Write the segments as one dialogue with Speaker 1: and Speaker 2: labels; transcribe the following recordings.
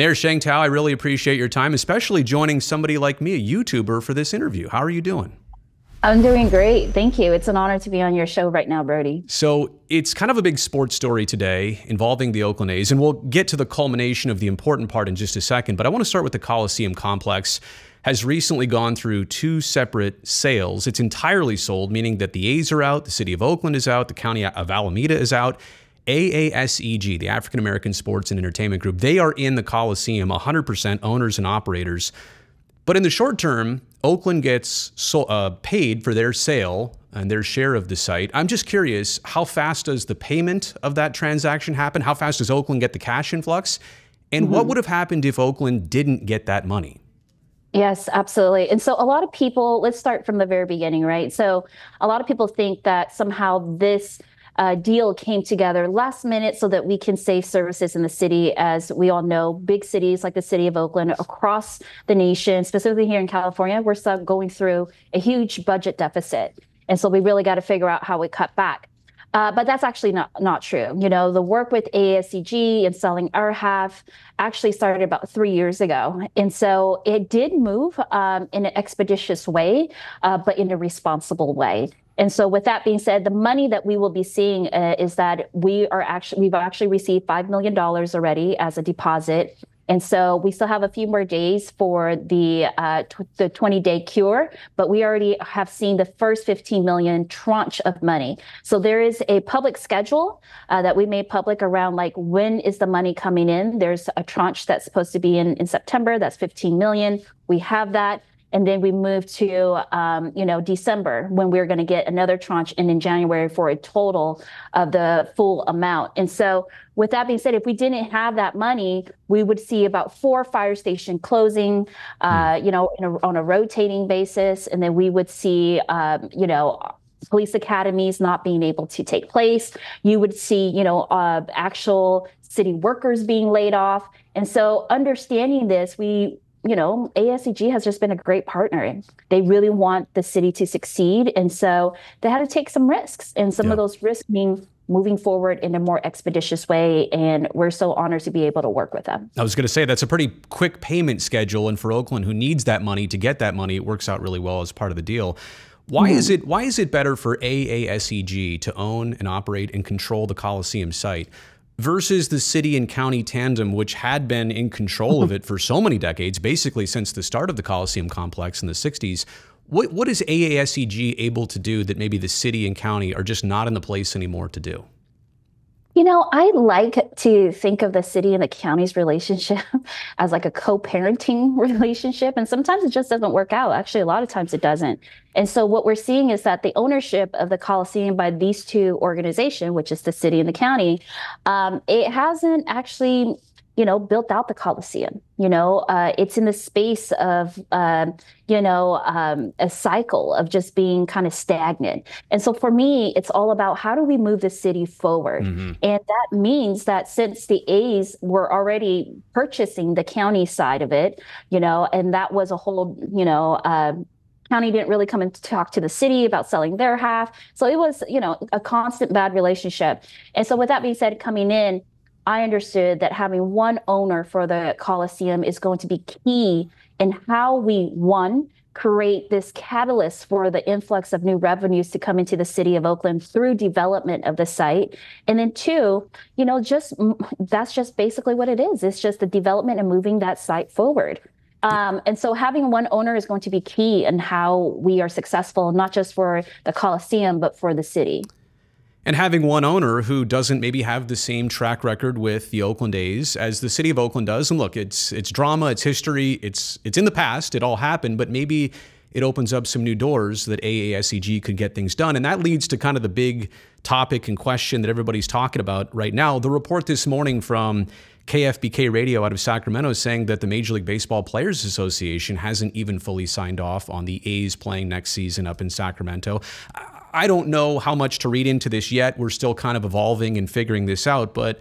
Speaker 1: Mayor Sheng Thao, I really appreciate your time, especially joining somebody like me, a YouTuber, for this interview. How are you doing?
Speaker 2: I'm doing great. Thank you. It's an honor to be on your show right now, Brodie.
Speaker 1: So, it's kind of a big sports story today involving the Oakland A's, and we'll get to the culmination of the important part in just a second. But I want to start with the Coliseum complex. Has recently gone through two separate sales. It's entirely sold, meaning that the A's are out, the city of Oakland is out, the county of Alameda is out. AASEG, the African American Sports and Entertainment Group, they are in the Coliseum, 100% owners and operators. But in the short term, Oakland gets so, uh, paid for their sale and their share of the site. I'm just curious, how fast does the payment of that transaction happen? How fast does Oakland get the cash influx? And mm-hmm. what would have happened if Oakland didn't get that money?
Speaker 2: Yes, absolutely. And so a lot of people, let's start from the very beginning, right? So a lot of people think that somehow this uh, deal came together last minute so that we can save services in the city. As we all know, big cities like the city of Oakland across the nation, specifically here in California, we're going through a huge budget deficit. And so we really got to figure out how we cut back. Uh, but that's actually not not true. You know, the work with ASEG and selling our half actually started about three years ago, and so it did move um, in an expeditious way, uh, but in a responsible way. And so, with that being said, the money that we will be seeing uh, is that we are actually we've actually received five million dollars already as a deposit. And so we still have a few more days for the uh, the 20 day cure, but we already have seen the first 15 million tranche of money. So there is a public schedule uh, that we made public around like when is the money coming in. There's a tranche that's supposed to be in in September. That's 15 million. We have that and then we moved to um, you know December when we are going to get another tranche, and in January for a total of the full amount. And so, with that being said, if we didn't have that money, we would see about four fire station closing, uh, hmm. you know, a, on a rotating basis, and then we would see um, you know police academies not being able to take place. You would see, you know, uh, actual city workers being laid off. And so understanding this, we you know, ASEG has just been a great partner. They really want the city to succeed. And so they had to take some risks. And some yeah. of those risks mean moving forward in a more expeditious way. And we're so honored to be able to work with them.
Speaker 1: I was going to say that's a pretty quick payment schedule. And for Oakland, who needs that money to get that money, it works out really well as part of the deal. Why mm-hmm. is it why is it better for AASEG to own and operate and control the Coliseum site versus the city and county tandem, which had been in control of it for so many decades, basically since the start of the Coliseum complex in the 60s. What, what is AASEG able to do that maybe the city and county are just not in the place anymore to do?
Speaker 2: You know, I like to think of the city and the county's relationship as like a co-parenting relationship. And sometimes it just doesn't work out. Actually, a lot of times it doesn't. And so what we're seeing is that the ownership of the Coliseum by these two organizations, which is the city and the county, um, it hasn't actually you know, built out the Coliseum. You know, uh, it's in the space of, uh, you know, um, a cycle of just being kind of stagnant. And so for me, it's all about how do we move the city forward? Mm-hmm. And that means that since the A's were already purchasing the county side of it, you know, and that was a whole, you know, uh, county didn't really come and talk to the city about selling their half. So it was, you know, a constant bad relationship. And so with that being said, coming in, I understood that having one owner for the Coliseum is going to be key in how we, one, create this catalyst for the influx of new revenues to come into the city of Oakland through development of the site. And then two, you know, just that's just basically what it is. It's just the development and moving that site forward. Um, and so having one owner is going to be key in how we are successful, not just for the Coliseum, but for the city
Speaker 1: and having one owner who doesn't maybe have the same track record with the Oakland A's as the city of Oakland does. And look, it's it's drama, it's history, it's it's in the past, it all happened, but maybe it opens up some new doors that AASEG could get things done. And that leads to kind of the big topic and question that everybody's talking about right now. The report this morning from KFBK Radio out of Sacramento saying that the Major League Baseball Players Association hasn't even fully signed off on the A's playing next season up in Sacramento. I don't know how much to read into this yet. We're still kind of evolving and figuring this out. But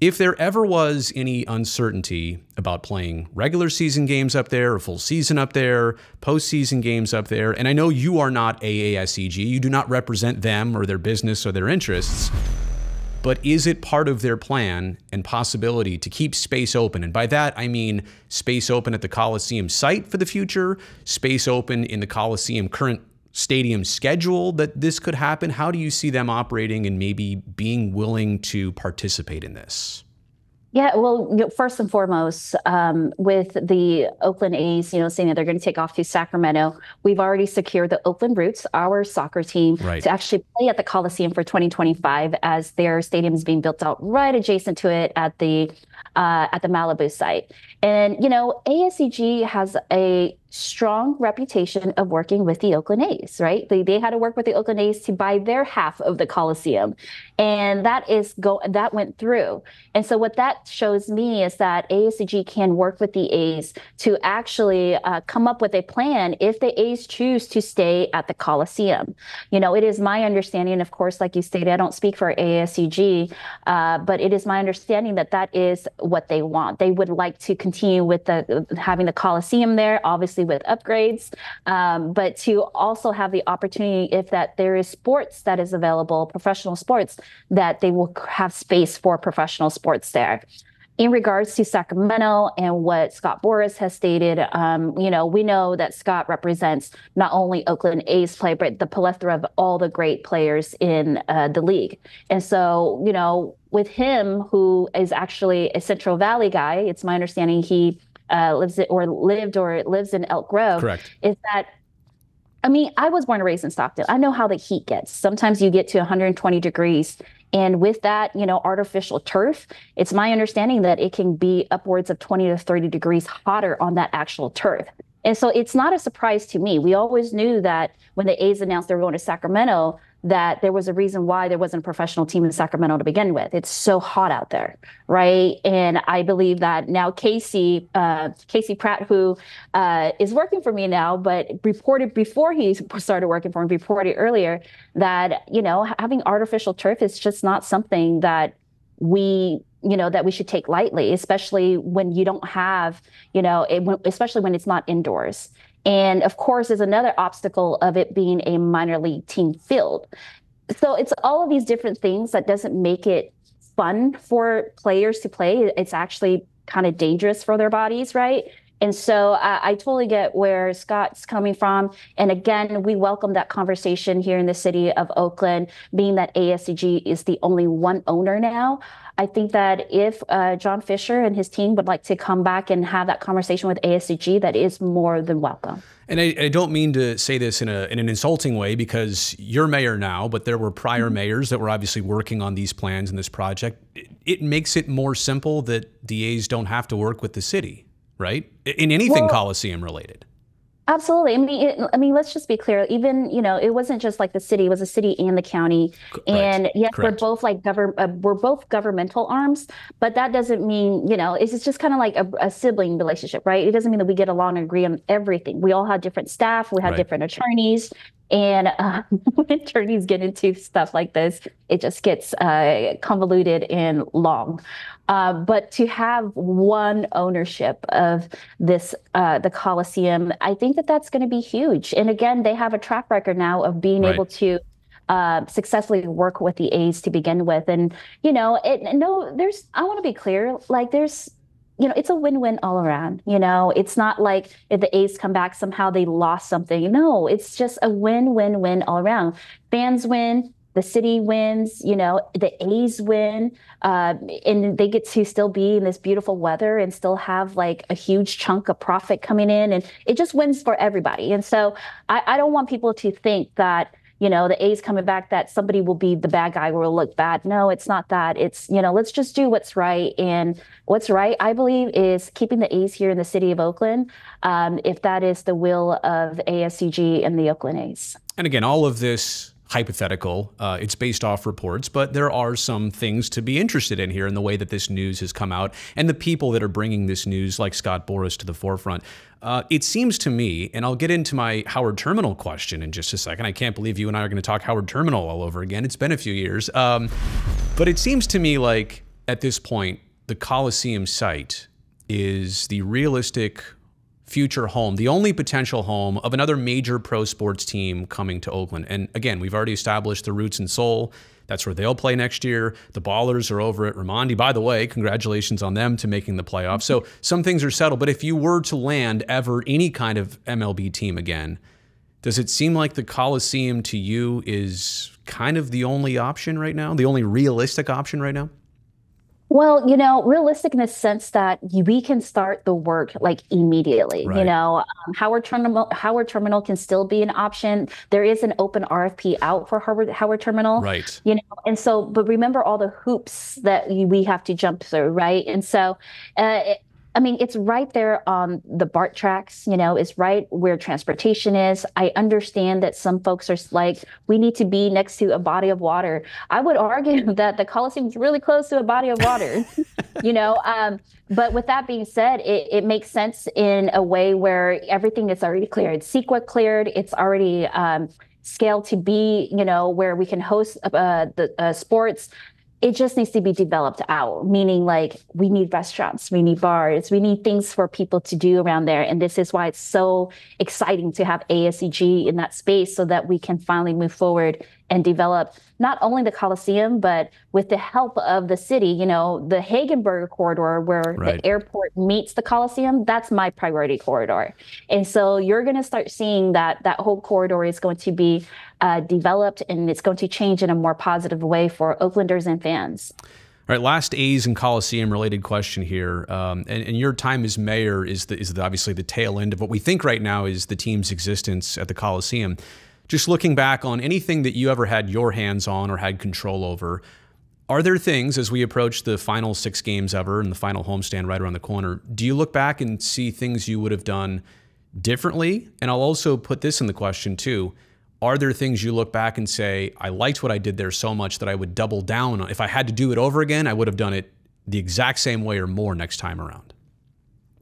Speaker 1: if there ever was any uncertainty about playing regular season games up there, a full season up there, postseason games up there, and I know you are not AASEG, you do not represent them or their business or their interests. but is it part of their plan and possibility to keep space open? And by that, I mean space open at the Coliseum site for the future, space open in the Coliseum current stadium schedule that this could happen? How do you see them operating and maybe being willing to participate in this?
Speaker 2: Yeah, well, you know, first and foremost, um, with the Oakland A's, you know, saying that they're going to take off to Sacramento, we've already secured the Oakland Roots, our soccer team, right. to actually play at the Coliseum for 2025, as their stadium is being built out right adjacent to it at the uh, at the Malibu site. And you know, AASEG has a strong reputation of working with the Oakland A's, right? They, they had to work with the Oakland A's to buy their half of the Coliseum. And that is go that went through. And so what that shows me is that AASEG can work with the A's to actually uh, come up with a plan if the A's choose to stay at the Coliseum. You know, it is my understanding, of course, like you stated, I don't speak for AASEG, uh, but it is my understanding that that is what they want. They would like to continue with the having the Coliseum there, obviously with upgrades, um, but to also have the opportunity, if that there is sports that is available, professional sports, that they will have space for professional sports there in regards to Sacramento and what Scott Boras has stated, um, you know, we know that Scott represents not only Oakland A's play, but the plethora of all the great players in uh, the league. And so, you know, with him, who is actually a Central Valley guy, it's my understanding he uh, lives or lived or lives in Elk Grove.
Speaker 1: Correct.
Speaker 2: Is that I mean, I was born and raised in Stockton. I know how the heat gets. Sometimes you get to 120 degrees. And with that, you know, artificial turf, it's my understanding that it can be upwards of 20 to 30 degrees hotter on that actual turf. And so it's not a surprise to me. We always knew that when the A's announced they were going to Sacramento, that there was a reason why there wasn't a professional team in Sacramento to begin with. It's so hot out there, right? And I believe that now Casey, uh, Casey Pratt, who uh, is working for me now, but reported before he started working for me, reported earlier that you know having artificial turf is just not something that we you know that we should take lightly especially when you don't have you know it, especially when it's not indoors and of course, there's another obstacle of it being a minor league team field. So it's all of these different things that doesn't make it fun for players to play. It's actually kind of dangerous for their bodies, right? And so uh, I totally get where Scott's coming from. And again, we welcome that conversation here in the city of Oakland, being that AASEG is the only one owner now. I think that if uh, John Fisher and his team would like to come back and have that conversation with AASEG, that is more than welcome.
Speaker 1: And I, I, don't mean to say this in, a, in an insulting way because you're mayor now, but there were prior mm-hmm. mayors that were obviously working on these plans and this project. It, it, makes it more simple that the A's don't have to work with the city, right? In anything well, Coliseum related.
Speaker 2: Absolutely. I mean, it, I mean, let's just be clear. Even you know, it wasn't just like the city; it was the city and the county. And yes, Correct. we're both like govern. Uh, we're both governmental arms, but that doesn't mean you know. It's just kind of like a, a, sibling relationship, right? It doesn't mean that we get along and agree on everything. We all have different staff. We have right. different attorneys, and uh, when attorneys get into stuff like this, it just gets uh, convoluted and long. Uh, but to have one ownership of this, uh, the Coliseum, I think that that's going to be huge. And again, they have a track record now of being right. able to uh, successfully work with the A's to begin with. And, you know, it, no, there's, I want to be clear, like there's, you know, it's a win-win all around. You know, it's not like if the A's come back somehow they lost something. No, it's just a win-win-win all around. Fans win, the city wins, you know, the A's win, uh, and they get to still be in this beautiful weather and still have like a huge chunk of profit coming in, and it just wins for everybody. And so I, I don't want people to think that you know, the A's coming back that somebody will be the bad guy or will look bad. No, it's not that. It's, you know, let's just do what's right. And what's right, I believe, is keeping the A's here in the city of Oakland, um, if that is the will of AASEG and the Oakland A's.
Speaker 1: And again, all of this hypothetical. Uh, it's based off reports, but there are some things to be interested in here in the way that this news has come out and the people that are bringing this news, like Scott Boras, to the forefront. Uh, it seems to me, and I'll get into my Howard Terminal question in just a second. I can't believe you and I are going to talk Howard Terminal all over again. It's been a few years. Um, but it seems to me like at this point, the Coliseum site is the realistic future home, the only potential home of another major pro sports team coming to Oakland. And again, we've already established the roots and soul. That's where they'll play next year. The Ballers are over at Raimondi. By the way, congratulations on them to making the playoffs. So some things are settled. But if you were to land ever any kind of MLB team again, does it seem like the Coliseum to you is kind of the only option right now, the only realistic option right now?
Speaker 2: Well, you know, realistic in the sense that we can start the work like immediately. Right. You know, um, Howard Terminal, Howard Terminal can still be an option. There is an open RFP out for Howard Howard Terminal.
Speaker 1: Right.
Speaker 2: You know, and so, but remember all the hoops that we have to jump through, right? And so, uh, it, I mean, it's right there on the BART tracks, you know, it's right where transportation is. I understand that some folks are like, we need to be next to a body of water. I would argue that the Coliseum is really close to a body of water, you know. Um, but with that being said, it, it makes sense in a way where everything is already cleared. CEQA cleared, it's already um, scaled to be, you know, where we can host uh, the uh, sports it just needs to be developed out meaning like we need restaurants we need bars we need things for people to do around there and this is why it's so exciting to have aseg in that space so that we can finally move forward and develop not only the Coliseum, but with the help of the city, you know, the Hegenberger corridor where right. the airport meets the Coliseum, that's my priority corridor. And so you're going to start seeing that that whole corridor is going to be uh, developed and it's going to change in a more positive way for Oaklanders and fans.
Speaker 1: All right, last A's and Coliseum related question here, um, and, and, your time as mayor is the, is the, obviously the tail end of what we think right now is the team's existence at the Coliseum just looking back on anything that you ever had your hands on or had control over, are there things as we approach the final six games ever and the final homestand right around the corner? Do you look back and see things you would have done differently? And I'll also put this in the question too. Are there things you look back and say, I liked what I did there so much that I would double down on? If I had to do it over again, I would have done it the exact same way or more next time around?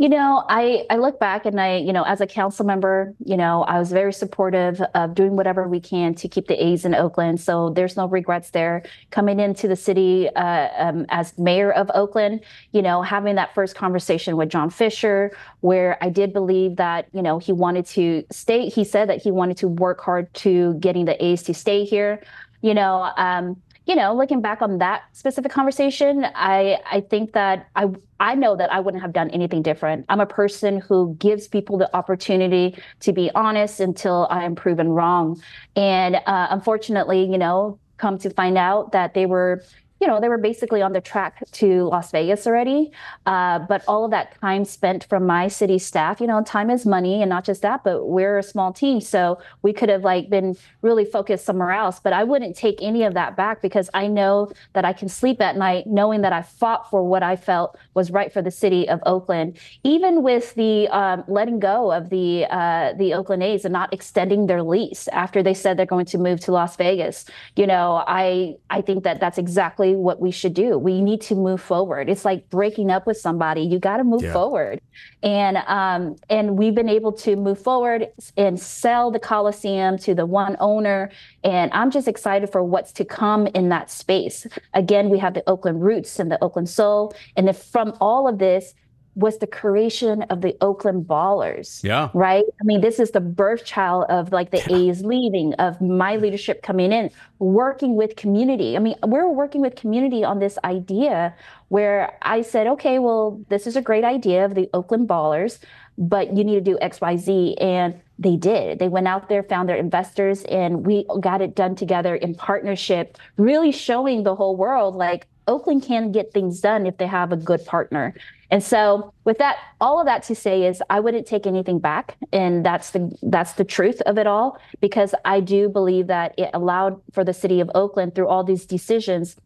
Speaker 2: You know, I, I look back and I, you know, as a council member, you know, I was very supportive of doing whatever we can to keep the A's in Oakland. So there's no regrets there. Coming into the city uh, um, as mayor of Oakland, you know, having that first conversation with John Fisher, where I did believe that, you know, he wanted to stay. He said that he wanted to work hard to getting the A's to stay here. You know, um, you know, looking back on that specific conversation, I I think that I I know that I wouldn't have done anything different. I'm a person who gives people the opportunity to be honest until I am proven wrong. And uh, unfortunately, you know, come to find out that they were you know, they were basically on the track to Las Vegas already. Uh, but all of that time spent from my city staff, you know, time is money and not just that, but we're a small team. So we could have like been really focused somewhere else. But I wouldn't take any of that back because I know that I can sleep at night knowing that I fought for what I felt was right for the city of Oakland. Even with the um, letting go of the uh, the Oakland A's and not extending their lease after they said they're going to move to Las Vegas, you know, I I think that that's exactly what we should do. We need to move forward. It's like breaking up with somebody. You got to move yeah. forward. And um, and we've been able to move forward and sell the Coliseum to the one owner. And I'm just excited for what's to come in that space. Again, we have the Oakland roots and the Oakland soul. And if from all of this, was the creation of the Oakland Ballers.
Speaker 1: Yeah.
Speaker 2: Right. I mean, this is the birth child of like the yeah. A's leaving, of my leadership coming in, working with community. I mean, we're working with community on this idea where I said, okay, well, this is a great idea of the Oakland Ballers, but you need to do X, Y, Z. And they did. They went out there, found their investors, and we got it done together in partnership, really showing the whole world like Oakland can get things done if they have a good partner. And so with that, all of that to say is I wouldn't take anything back. And that's the that's the truth of it all, because I do believe that it allowed for the city of Oakland through all these decisions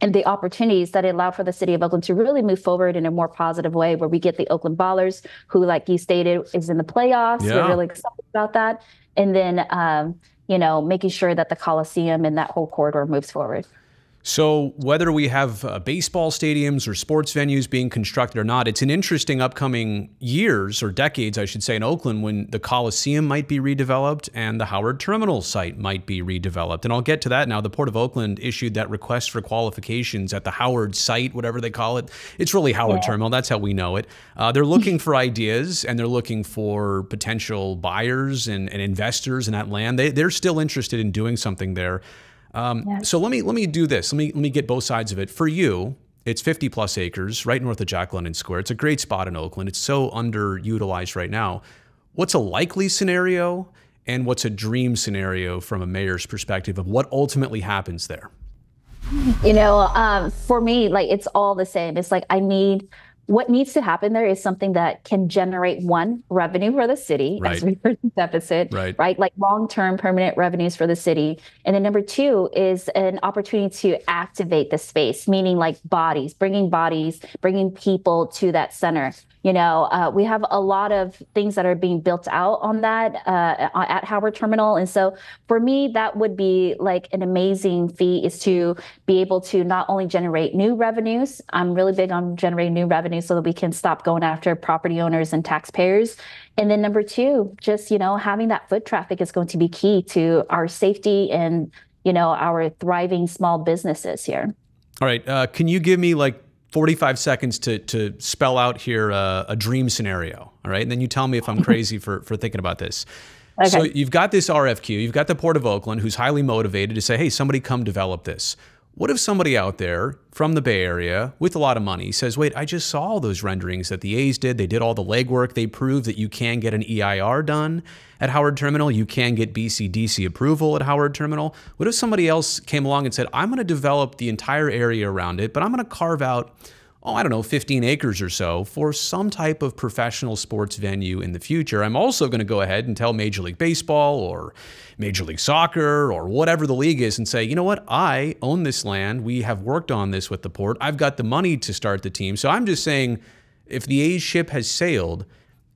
Speaker 2: and the opportunities that it allowed for the city of Oakland to really move forward in a more positive way, where we get the Oakland Ballers, who, like you stated, is in the playoffs. Yeah. We're really excited about that. And then, um, you know, making sure that the Coliseum and that whole corridor moves forward.
Speaker 1: So, whether we have uh, baseball stadiums or sports venues being constructed or not, it's an interesting upcoming years or decades, I should say, in Oakland when the Coliseum might be redeveloped and the Howard Terminal site might be redeveloped. And I'll get to that now. The Port of Oakland issued that request for qualifications at the Howard site, whatever they call it. It's really Howard yeah. Terminal. That's how we know it. Uh, they're looking for ideas and they're looking for potential buyers and, and investors in that land. They, they're still interested in doing something there. Um, yes. So let me let me do this. Let me let me get both sides of it. For you, it's 50 plus acres right north of Jack London Square. It's a great spot in Oakland. It's so underutilized right now. What's a likely scenario and what's a dream scenario from a mayor's perspective of what ultimately happens there?
Speaker 2: You know, um, for me, like it's all the same. It's like I need what needs to happen there is something that can generate one revenue for the city right. as we heard the deficit right. right like long-term permanent revenues for the city and then number two is an opportunity to activate the space meaning like bodies bringing bodies bringing people to that center you know, uh, we have a lot of things that are being built out on that uh, at Howard Terminal. And so for me, that would be like an amazing feat is to be able to not only generate new revenues, I'm really big on generating new revenue so that we can stop going after property owners and taxpayers. And then number two, just, you know, having that foot traffic is going to be key to our safety and, you know, our thriving small businesses here.
Speaker 1: All right. Uh, can you give me like 45 seconds to, to spell out here uh, a dream scenario. All right. And then you tell me if I'm crazy for, for thinking about this. Okay. So you've got this RFQ, you've got the Port of Oakland who's highly motivated to say, hey, somebody come develop this. What if somebody out there from the Bay Area with a lot of money says, wait, I just saw all those renderings that the A's did. They did all the legwork. They proved that you can get an EIR done at Howard Terminal. You can get BCDC approval at Howard Terminal. What if somebody else came along and said, I'm going to develop the entire area around it, but I'm going to carve out oh, I don't know, 15 acres or so for some type of professional sports venue in the future. I'm also going to go ahead and tell Major League Baseball or Major League Soccer or whatever the league is and say, you know what, I own this land. We have worked on this with the port. I've got the money to start the team. So I'm just saying, if the A's ship has sailed,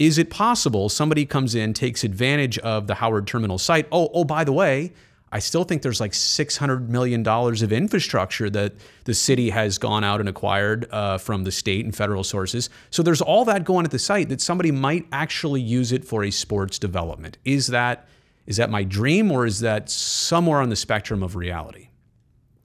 Speaker 1: is it possible somebody comes in, takes advantage of the Howard Terminal site? Oh, oh, by the way, I still think there's like $600 million of infrastructure that the city has gone out and acquired uh, from the state and federal sources. So there's all that going at the site that somebody might actually use it for a sports development. Is that is that my dream or is that somewhere on the spectrum of reality?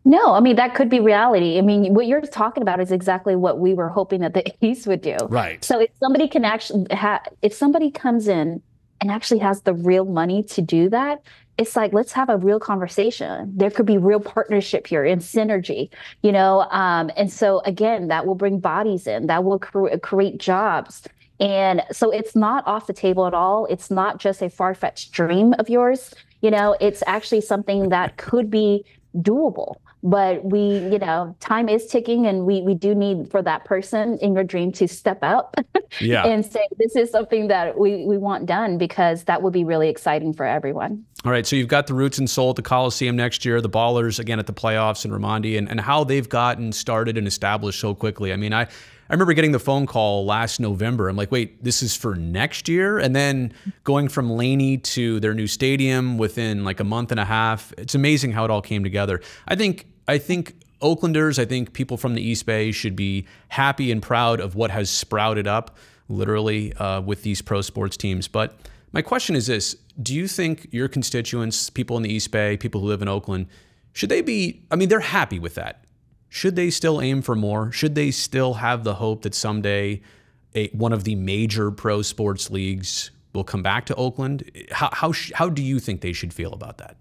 Speaker 2: No, I mean that could be reality. I mean, what you're talking about is exactly what we were hoping that the East would do.
Speaker 1: Right.
Speaker 2: So if somebody can actually have, if somebody comes in and actually has the real money to do that, it's like let's have a real conversation. There could be real partnership here and synergy you know um, and so again that will bring bodies in that will cre- create jobs. And so it's not off the table at all. It's not just a far-fetched dream of yours you know it's actually something that could be doable but we you know time is ticking and we we do need for that person in your dream to step up yeah. and say this is something that we we want done because that would be really exciting for everyone
Speaker 1: all right so you've got the roots and soul at the coliseum next year the ballers again at the playoffs in Raimondi and, and how they've gotten started and established so quickly i mean i I remember getting the phone call last November. I'm like, wait, this is for next year? And then going from Laney to their new stadium within like a month and a half. It's amazing how it all came together. I think I think Oaklanders, I think people from the East Bay should be happy and proud of what has sprouted up, literally, uh, with these pro sports teams. But my question is this Do you think your constituents, people in the East Bay, people who live in Oakland, should they be, I mean, they're happy with that. Should they still aim for more? Should they still have the hope that someday a, one of the major pro sports leagues will come back to Oakland? How, how, how do you think they should feel about that?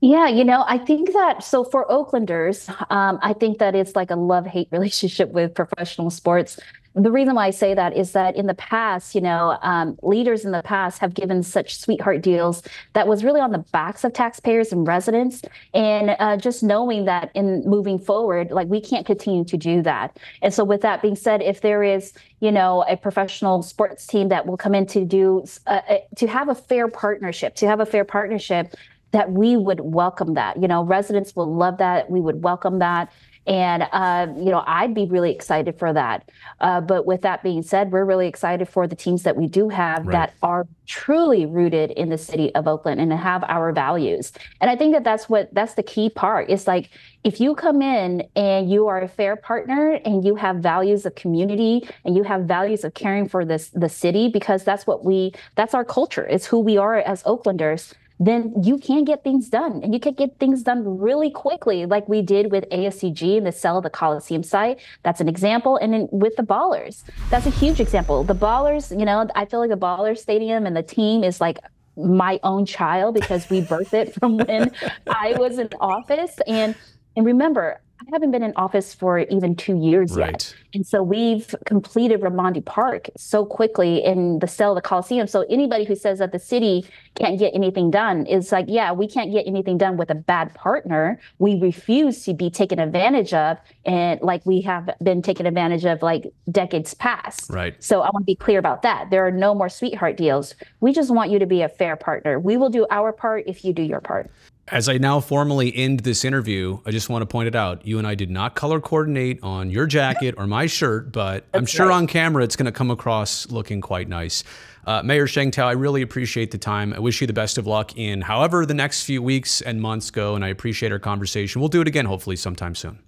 Speaker 2: Yeah, you know, I think that so for Oaklanders, um, I think that it's like a love hate relationship with professional sports. The reason why I say that is that in the past, you know, um, leaders in the past have given such sweetheart deals that was really on the backs of taxpayers and residents. And uh, just knowing that in moving forward, like we can't continue to do that. And so, with that being said, if there is, you know, a professional sports team that will come in to do uh, uh to have a fair partnership, to have a fair partnership that we would welcome that. You know, residents will love that. We would welcome that. And, uh, you know, I'd be really excited for that. Uh, but with that being said, we're really excited for the teams that we do have right. that are truly rooted in the city of Oakland and have our values. And I think that that's what that's the key part. It's like if you come in and you are a fair partner and you have values of community and you have values of caring for this the city because that's what we that's our culture. It's who we are as Oaklanders then you can get things done and you can get things done really quickly, like we did with AASEG and the sell of the Coliseum site. That's an example. And then with the Ballers, that's a huge example. The Ballers, you know, I feel like the Ballers Stadium and the team is like my own child because we birthed it from when I was in office. And and remember, I haven't been in office for even two years right. yet. And so we've completed Raimondi Park so quickly in the sale of the Coliseum. So anybody who says that the city can't get anything done is like, yeah, we can't get anything done with a bad partner. We refuse to be taken advantage of and like we have been taken advantage of like decades past.
Speaker 1: Right.
Speaker 2: So I want to be clear about that. There are no more sweetheart deals. We just want you to be a fair partner. We will do our part if you do your part.
Speaker 1: As I now formally end this interview, I just want to point it out. You and I did not color coordinate on your jacket or my shirt, but I'm sure on camera it's going to come across looking quite nice. Uh, Mayor Sheng Thao, I really appreciate the time. I wish you the best of luck in however the next few weeks and months go, and I appreciate our conversation. We'll do it again, hopefully, sometime soon.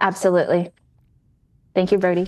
Speaker 2: Absolutely. Thank you, Brodie.